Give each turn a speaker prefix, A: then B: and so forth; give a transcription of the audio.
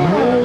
A: Oh.